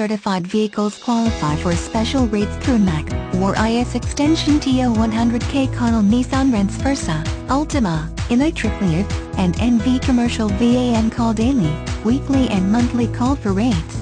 certified vehicles qualify for special rates through MAC War IS extension TO100K Connell Nissan rents Versa, Altima, Electric Leaf, and NV Commercial VAN call daily, weekly and monthly call for rates.